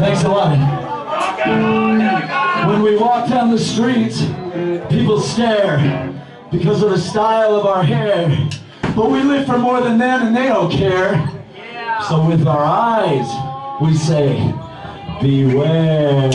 Thanks a lot. When we walk down the street, people stare because of the style of our hair. But we live for more than them and they don't care. So with our eyes, we say, beware.